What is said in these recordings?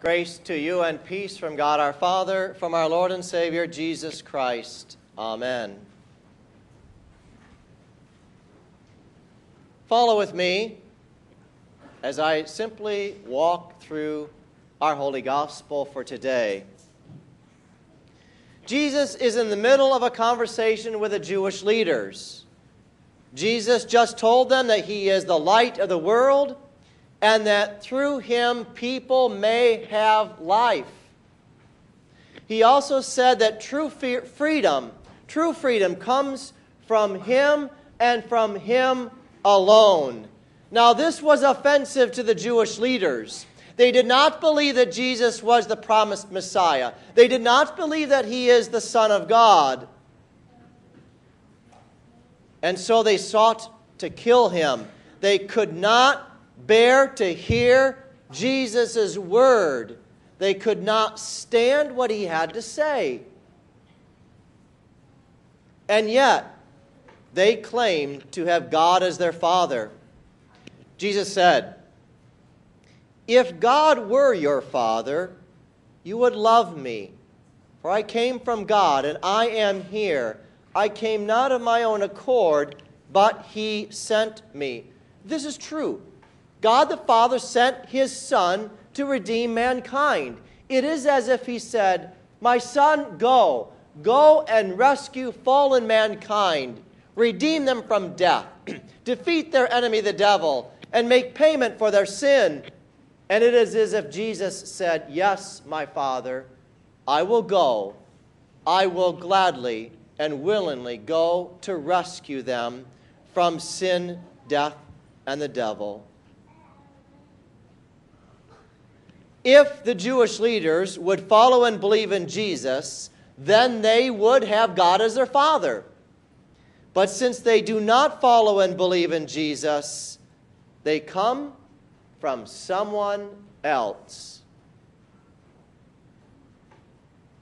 Grace to you and peace from God our Father, from our Lord and Savior Jesus Christ. Amen. Follow with me as I simply walk through our Holy Gospel for today. Jesus is in the middle of a conversation with the Jewish leaders. Jesus just told them that he is the light of the world and that through him people may have life. He also said that true freedom, true freedom comes from him and from him alone. Now, this was offensive to the Jewish leaders. They did not believe that Jesus was the promised Messiah. They did not believe that he is the Son of God. And so they sought to kill him. They could not bear to hear Jesus' word. They could not stand what he had to say. And yet, they claimed to have God as their Father. Jesus said, If God were your Father, you would love me. For I came from God, and I am here. I came not of my own accord, but He sent me. This is true. God the Father sent his Son to redeem mankind. It is as if he said, My Son, go. Go and rescue fallen mankind. Redeem them from death. Defeat their enemy, the devil, and make payment for their sin. And it is as if Jesus said, Yes, my Father, I will go. I will gladly and willingly go to rescue them from sin, death, and the devil. If the Jewish leaders would follow and believe in Jesus, then they would have God as their Father. But since they do not follow and believe in Jesus, they come from someone else.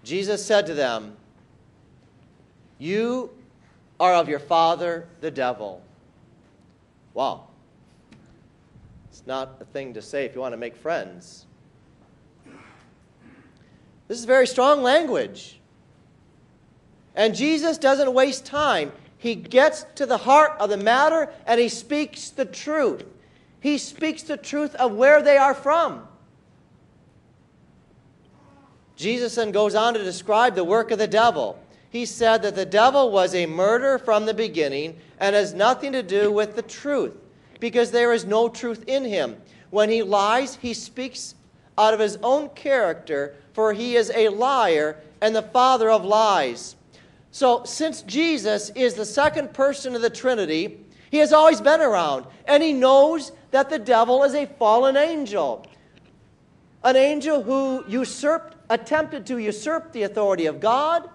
Jesus said to them, You are of your father, the devil. Wow. It's not a thing to say if you want to make friends. This is very strong language. And Jesus doesn't waste time. He gets to the heart of the matter and he speaks the truth. He speaks the truth of where they are from. Jesus then goes on to describe the work of the devil. He said that the devil was a murderer from the beginning and has nothing to do with the truth because there is no truth in him. When he lies, he speaks out of his own character for he is a liar and the father of lies. So, since Jesus is the second person of the Trinity, he has always been around, and he knows that the devil is a fallen angel. An angel who usurped, attempted to usurp the authority of God.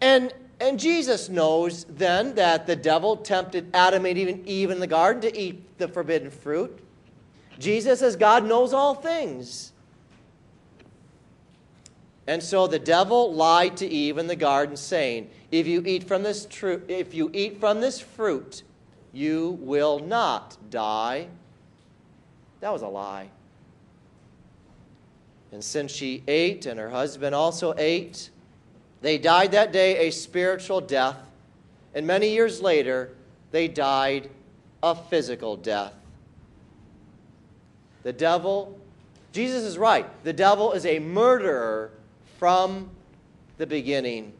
And, and Jesus knows then that the devil tempted Adam and Eve in the garden to eat the forbidden fruit. Jesus, as God, knows all things. And so the devil lied to Eve in the garden, saying, If you eat from this, tru- if you eat from this fruit, you will not die. That was a lie. And since she ate and her husband also ate, they died that day a spiritual death. And many years later, they died a physical death. The devil, Jesus is right. The devil is a murderer from the beginning.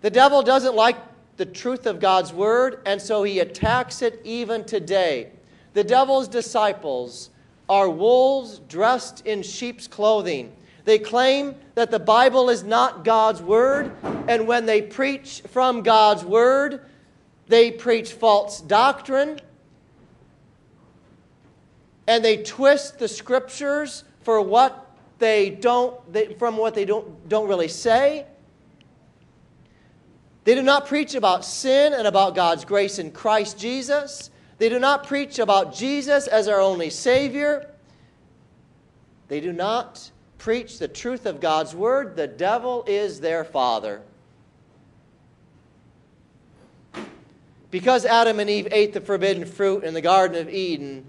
The devil doesn't like the truth of God's word, and so he attacks it even today. The devil's disciples are wolves dressed in sheep's clothing. They claim that the Bible is not God's word, and when they preach from God's word, they preach false doctrine and they twist the scriptures for what they don't they, from what they don't don't really say. They do not preach about sin and about God's grace in Christ Jesus. They do not preach about Jesus as our only savior. They do not preach the truth of God's word. The devil is their father. Because Adam and Eve ate the forbidden fruit in the garden of Eden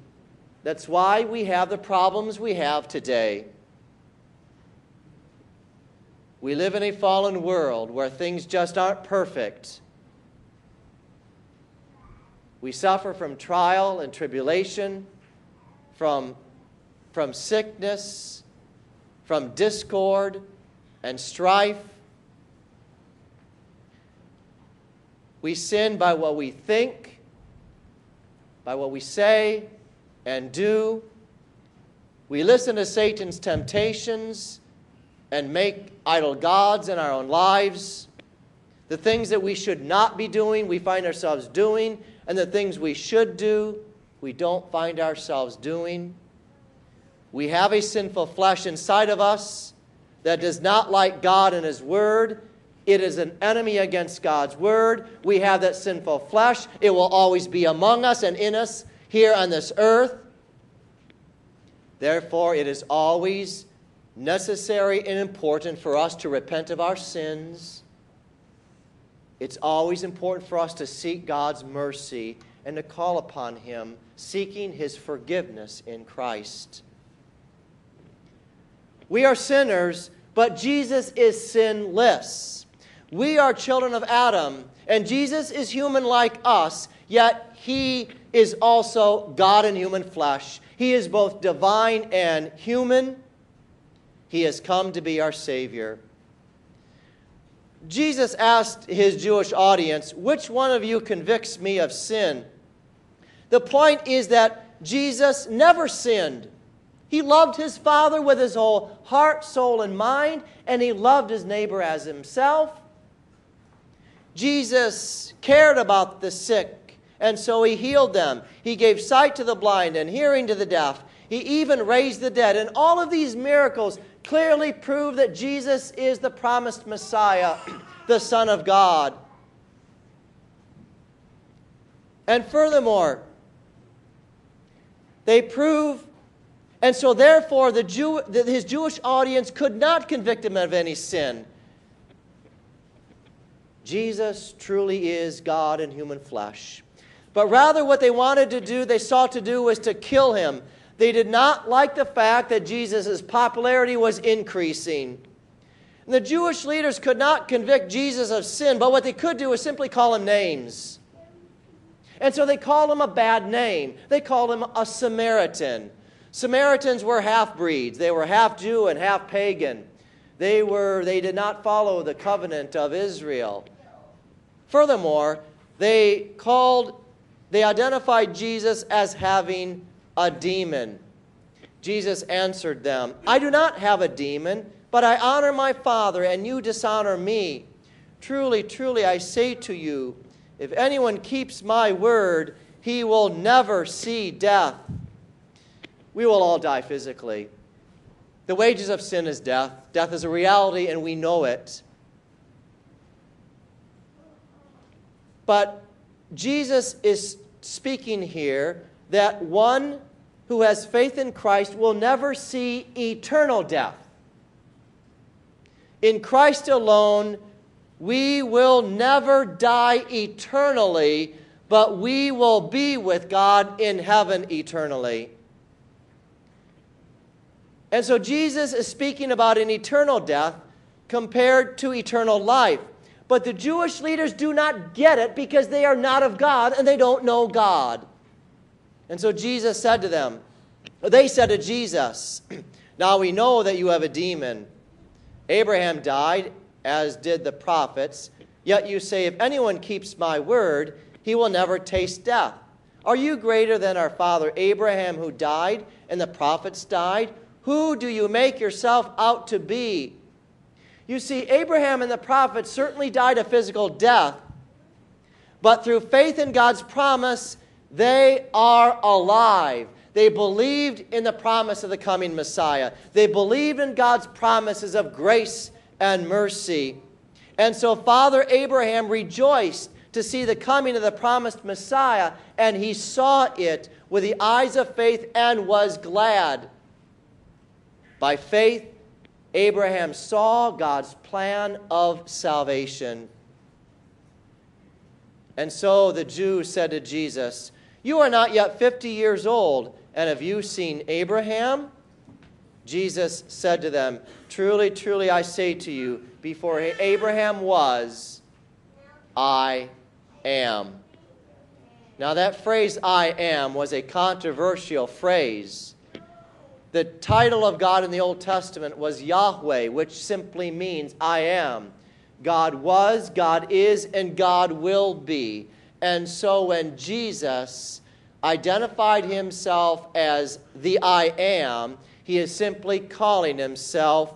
That's why we have the problems we have today. We live in a fallen world where things just aren't perfect. We suffer from trial and tribulation, from, from sickness, from discord and strife. We sin by what we think, by what we say and do. We listen to Satan's temptations and make idol gods in our own lives. The things that we should not be doing, we find ourselves doing, and the things we should do, we don't find ourselves doing. We have a sinful flesh inside of us that does not like God and His Word. It is an enemy against God's Word. We have that sinful flesh. It will always be among us and in us here on this earth. Therefore, it is always necessary and important for us to repent of our sins it's always important for us to seek God's mercy and to call upon Him, seeking His forgiveness in Christ. We are sinners, but Jesus is sinless. We are children of Adam, and Jesus is human like us, yet He is also God in human flesh. He is both divine and human. He has come to be our Savior. Jesus asked his Jewish audience, Which one of you convicts me of sin? The point is that Jesus never sinned. He loved his Father with his whole heart, soul, and mind, and he loved his neighbor as himself. Jesus cared about the sick, and so he healed them. He gave sight to the blind and hearing to the deaf. He even raised the dead. And all of these miracles clearly prove that Jesus is the promised Messiah, the Son of God. And furthermore, they prove, and so therefore the Jew, his Jewish audience could not convict him of any sin. Jesus truly is God in human flesh. But rather, what they wanted to do, they sought to do, was to kill him they did not like the fact that Jesus' popularity was increasing. And the Jewish leaders could not convict Jesus of sin, but what they could do was simply call him names. And so they called him a bad name. They called him a Samaritan. Samaritans were half breeds, they were half Jew and half pagan. They, were, they did not follow the covenant of Israel. Furthermore, they called, they identified Jesus as having a demon? Jesus answered them, I do not have a demon, but I honor my Father, and you dishonor me. Truly, truly, I say to you, if anyone keeps my word, he will never see death. We will all die physically. The wages of sin is death. Death is a reality, and we know it. But Jesus is speaking here that one who has faith in Christ will never see eternal death. In Christ alone, we will never die eternally, but we will be with God in heaven eternally. And so Jesus is speaking about an eternal death compared to eternal life. But the Jewish leaders do not get it because they are not of God and they don't know God. And so Jesus said to them, they said to Jesus, Now we know that you have a demon. Abraham died, as did the prophets, yet you say, If anyone keeps my word, he will never taste death. Are you greater than our father Abraham, who died, and the prophets died? Who do you make yourself out to be? You see, Abraham and the prophets certainly died a physical death, but through faith in God's promise, they are alive. They believed in the promise of the coming Messiah. They believed in God's promises of grace and mercy. And so Father Abraham rejoiced to see the coming of the promised Messiah, and he saw it with the eyes of faith and was glad. By faith, Abraham saw God's plan of salvation. And so the Jews said to Jesus, You are not yet 50 years old And have you seen Abraham? Jesus said to them, Truly, truly, I say to you, before Abraham was, I am. Now, that phrase, I am, was a controversial phrase. The title of God in the Old Testament was Yahweh, which simply means I am. God was, God is, and God will be. And so when Jesus identified himself as the I am, he is simply calling himself,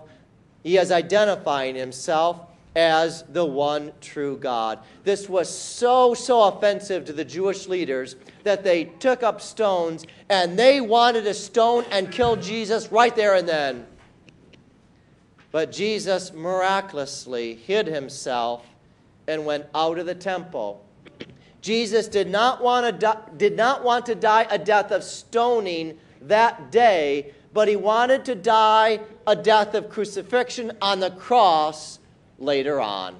he is identifying himself as the one true God. This was so, so offensive to the Jewish leaders that they took up stones and they wanted to stone and kill Jesus right there and then. But Jesus miraculously hid himself and went out of the temple. Jesus did not want to, di- did not want to die a death of stoning that day, but he wanted to die a death of crucifixion on the cross later on.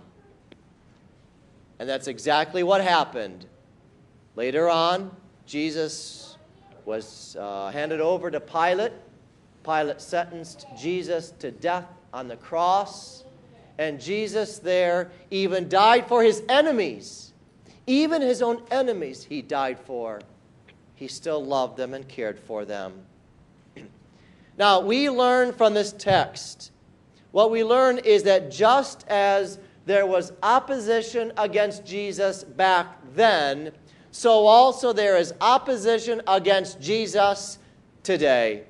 And that's exactly what happened. Later on, Jesus was uh, handed over to Pilate. Pilate sentenced Jesus to death on the cross. And Jesus there even died for his enemies. Even his own enemies, he died for. He still loved them and cared for them. now, we learn from this text what we learn is that just as there was opposition against Jesus back then, so also there is opposition against Jesus today.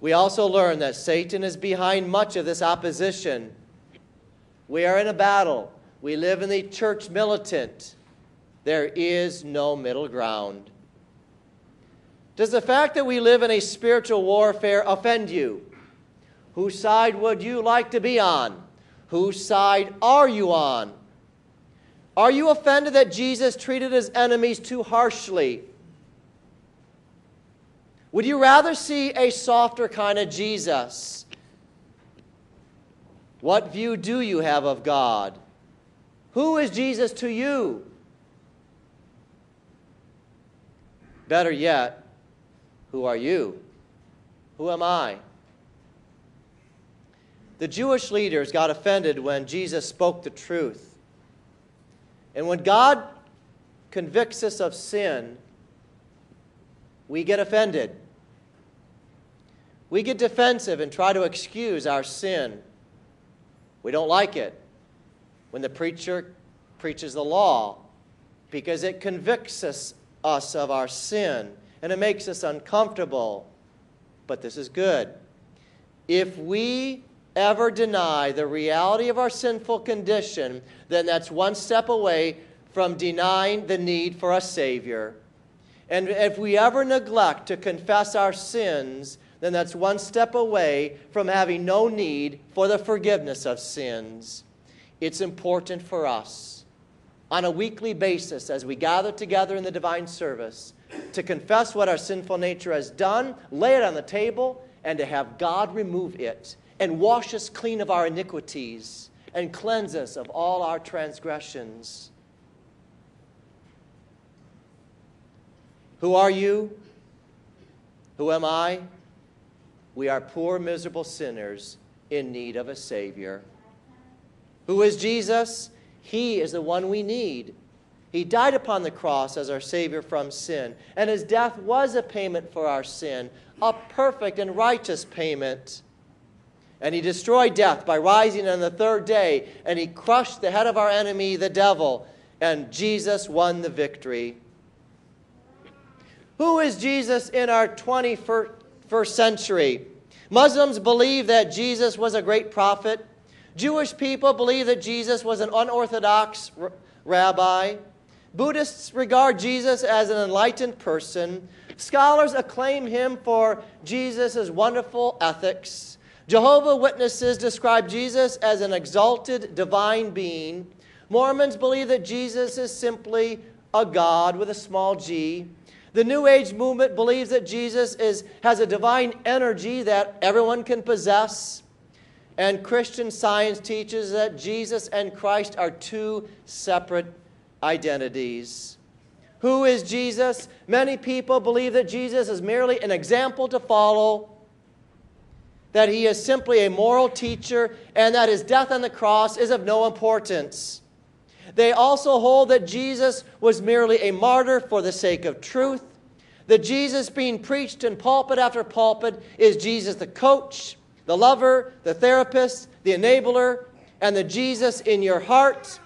We also learn that Satan is behind much of this opposition. We are in a battle. We live in the church militant. There is no middle ground. Does the fact that we live in a spiritual warfare offend you? Whose side would you like to be on? Whose side are you on? Are you offended that Jesus treated his enemies too harshly? Would you rather see a softer kind of Jesus? What view do you have of God? Who is Jesus to you? Better yet, who are you? Who am I? The Jewish leaders got offended when Jesus spoke the truth. And when God convicts us of sin, we get offended. We get defensive and try to excuse our sin. We don't like it when the preacher preaches the law because it convicts us, us of our sin and it makes us uncomfortable. But this is good. If we ever deny the reality of our sinful condition, then that's one step away from denying the need for a Savior. And if we ever neglect to confess our sins, then that's one step away from having no need for the forgiveness of sins. It's important for us on a weekly basis as we gather together in the divine service to confess what our sinful nature has done, lay it on the table, and to have God remove it and wash us clean of our iniquities and cleanse us of all our transgressions. Who are you? Who am I? We are poor, miserable sinners in need of a Savior. Who is Jesus? He is the one we need. He died upon the cross as our Savior from sin, and his death was a payment for our sin, a perfect and righteous payment. And he destroyed death by rising on the third day, and he crushed the head of our enemy, the devil, and Jesus won the victory. Who is Jesus in our 21st century? Muslims believe that Jesus was a great prophet. Jewish people believe that Jesus was an unorthodox rabbi. Buddhists regard Jesus as an enlightened person. Scholars acclaim him for Jesus' wonderful ethics. Jehovah Witnesses describe Jesus as an exalted divine being. Mormons believe that Jesus is simply a God with a small g. The New Age movement believes that Jesus is, has a divine energy that everyone can possess. And Christian science teaches that Jesus and Christ are two separate identities. Who is Jesus? Many people believe that Jesus is merely an example to follow, that he is simply a moral teacher, and that his death on the cross is of no importance. They also hold that Jesus was merely a martyr for the sake of truth, that Jesus being preached in pulpit after pulpit is Jesus the coach, the lover, the therapist, the enabler, and the Jesus in your heart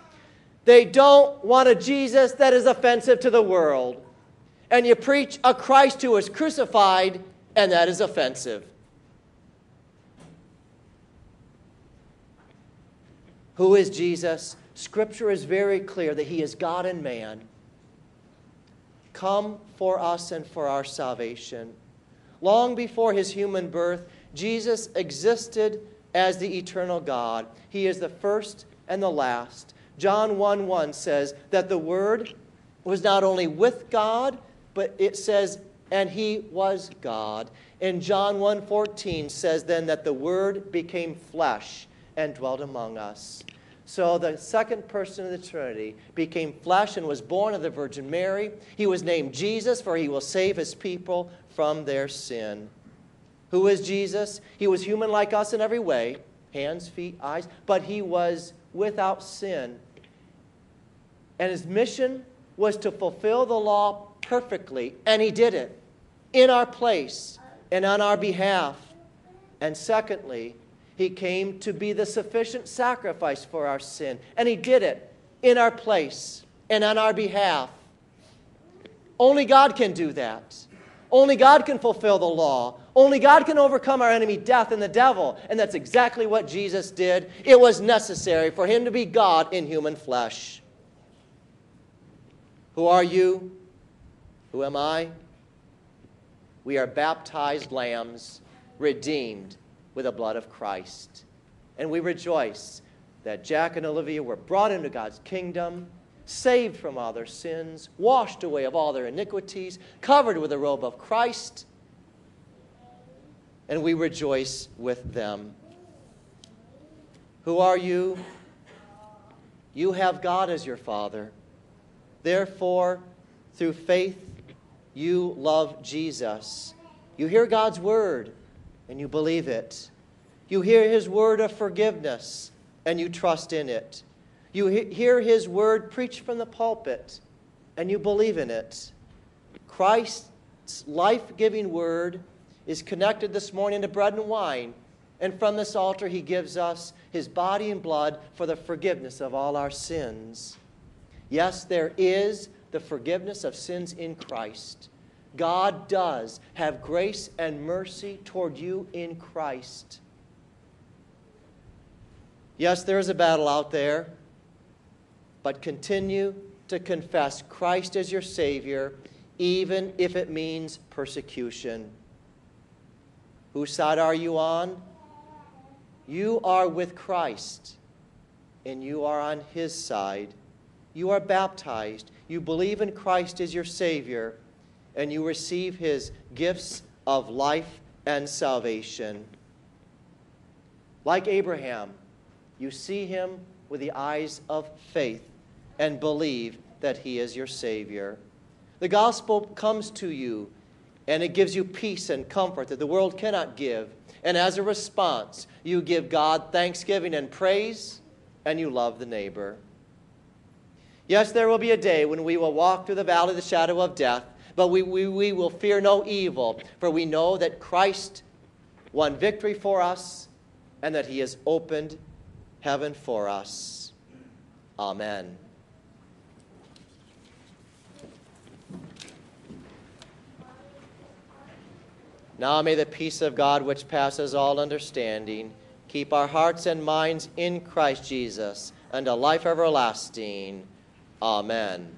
they don't want a Jesus that is offensive to the world. And you preach a Christ who was crucified, and that is offensive. Who is Jesus? Scripture is very clear that he is God and man. Come for us and for our salvation. Long before his human birth, Jesus existed as the eternal God. He is the first and the last. John 1 1 says that the Word was not only with God, but it says, and he was God. And John 1:14 says then that the word became flesh and dwelt among us. So the second person of the Trinity became flesh and was born of the Virgin Mary. He was named Jesus for he will save his people from their sin. Who is Jesus? He was human like us in every way, hands, feet, eyes, but he was without sin and his mission was to fulfill the law perfectly, and he did it in our place and on our behalf. And secondly, he came to be the sufficient sacrifice for our sin, and he did it in our place and on our behalf. Only God can do that. Only God can fulfill the law. Only God can overcome our enemy, death, and the devil. And that's exactly what Jesus did. It was necessary for him to be God in human flesh. Who are you? Who am I? We are baptized lambs, redeemed with the blood of Christ. And we rejoice that Jack and Olivia were brought into God's kingdom, saved from all their sins, washed away of all their iniquities, covered with the robe of Christ. And we rejoice with them. Who are you? You have God as your Father. Therefore, through faith, you love Jesus. You hear God's word and you believe it. You hear his word of forgiveness and you trust in it. You hear his word preached from the pulpit and you believe in it. Christ's life giving word is connected this morning to bread and wine. And from this altar, he gives us his body and blood for the forgiveness of all our sins. Yes, there is the forgiveness of sins in Christ. God does have grace and mercy toward you in Christ. Yes, there is a battle out there, but continue to confess Christ as your Savior, even if it means persecution. Whose side are you on? You are with Christ, and you are on His side you are baptized, you believe in Christ as your Savior, and you receive His gifts of life and salvation. Like Abraham, you see Him with the eyes of faith and believe that He is your Savior. The gospel comes to you and it gives you peace and comfort that the world cannot give. And as a response, you give God thanksgiving and praise, and you love the neighbor. Yes, there will be a day when we will walk through the valley of the shadow of death, but we, we, we will fear no evil, for we know that Christ won victory for us and that he has opened heaven for us. Amen. Now may the peace of God, which passes all understanding, keep our hearts and minds in Christ Jesus unto life everlasting. Amen.